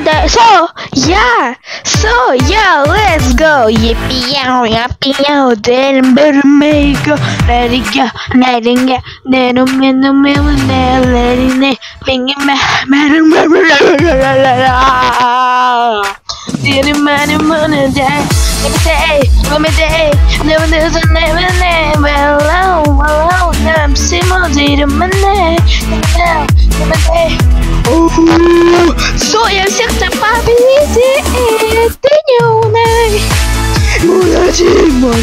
that. So yeah, so yeah, let's go. Yippee yow, yippee yow, then better make go. Let it go, let it go. Let it in the middle, let it in. Finger, madam, didn't matter, money, die. Let me say, let me say, never there's a never name. Well, oh, well, oh, I'm Simo, didn't my name. Let me say, oh, so я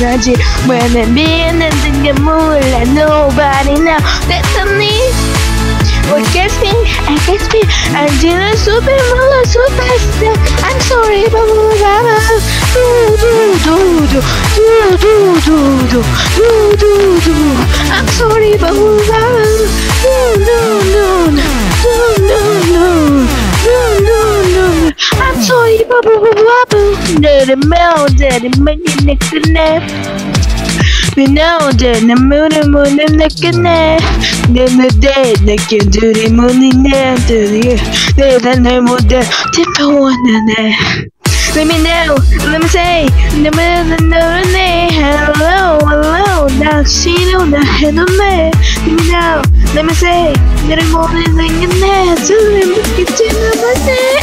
energy When I'm being in the mood like nobody now That's a need What gets me, I gets me. I'm Until a super mala superstar I'm sorry, blah blah blah blah Do do do do Do do do do Do do do I'm sorry, blah blah blah Do do do do Do do do Do do do I'm sorry, blah blah blah blah baba. Daddy, mel, daddy, making it connect. We know that the moon and moon and the connect. Then the day they can do the moon there to the There's a name of the tip one there. Let me know, let me say, the man and the name. Hello, hello, now she know the head of me. Let me know, let me say, that I'm only thinking that to him, it's in the day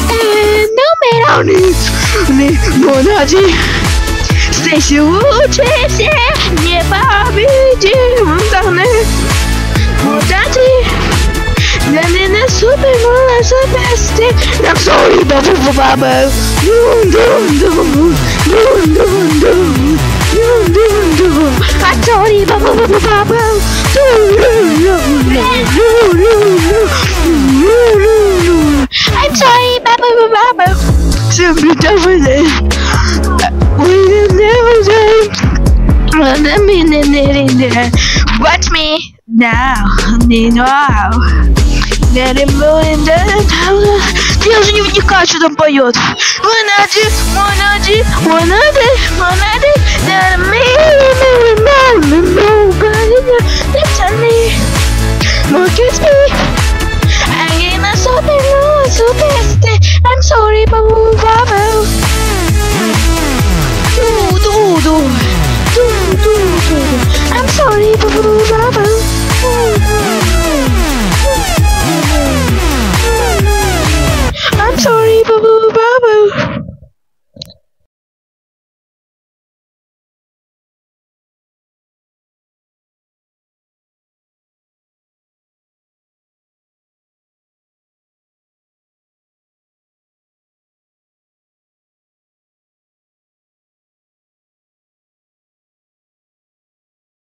koniec! Mimo nadziei chcę się uczyć, się nie bawić w dane podaci. Janina super mola za bestie, nam sorry babu babę. Dum dum dum, dum dum dum, dum dum dum. I'm sorry babu babu babę. Dum dum dum, dum dum dum, dum dum dum. I'm sorry babu babu I'm sorry, baba baba. Simply double We never say. Let me Watch me now. Now. Let it move in the Я уже не вникаю, что там поет. Монади, монади, монади, монади, that me, me, me, me, nobody, that's me. Look at me. I'm in a super, super, I'm sorry, but